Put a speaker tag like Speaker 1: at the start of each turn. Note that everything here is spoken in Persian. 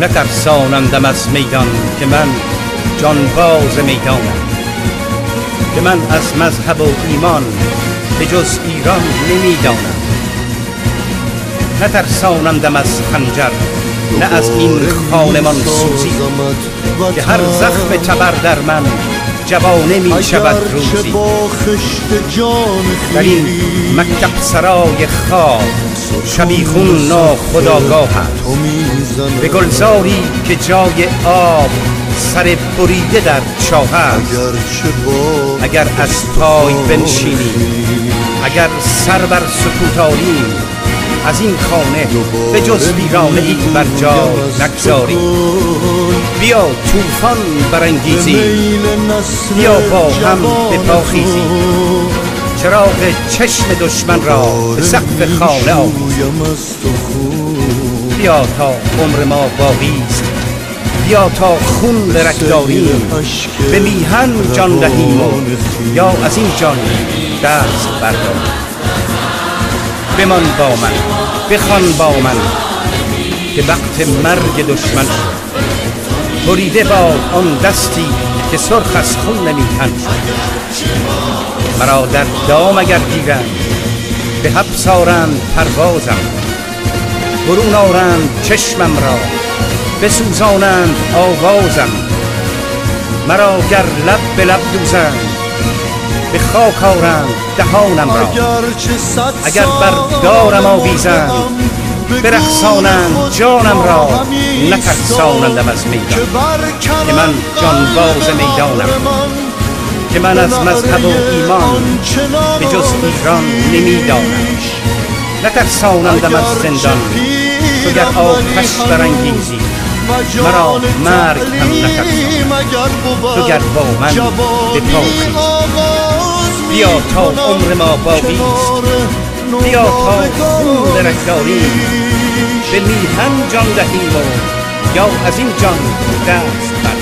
Speaker 1: نترسانندم از میدان که من جانباز می‌دانم. که من از مذهب و ایمان به جز ایران نمی‌دانم. نترسانندم از خنجر نه از این خانمان سوزی که هر زخم تبر در من جوانه می شود روزی. در این مکتب سرای خواب شبیخون ناخداگاه است به گلزاری که جای آب سر بریده در چاه است. اگر از پای بنشینی اگر سر بر سکوت از این خانه به جز ویرانه ای بر جا نگذاری. بیا طوفان برانگیزی. بیا با هم به پاخیزی. چراغ چشم دشمن را به سقف خانه بیا تا عمر ما باقیست بیا تا خون برکداریم به میهن جان دهیم یا از این جان دست برداریم بمان با من بخوان با من که وقت مرگ دشمن شد. بریده با آن دستی که سرخ از خون نمیتن مرا در دام اگر گیرند به حبس آرند پروازم. برون آرند چشمم را بسوزانند آوازم. مرا گر لب به لب دوزند به خاک آرند دهانم را. اگر بر دارم آویزند برخصانند جانم را. نترسانندم از میدان که من جانباز می‌دانم. که من از مذهب و ایمان به جز ایران نمی‌دانم. نترسانندم از زندان. تو گر آتش برانگیزی مرا مرگ هم نترسانم تو گر با من به بیا تا عمر ما باقی بیا تا خون برگداریم به میهن جان دهیم و یا از این جان دست بر.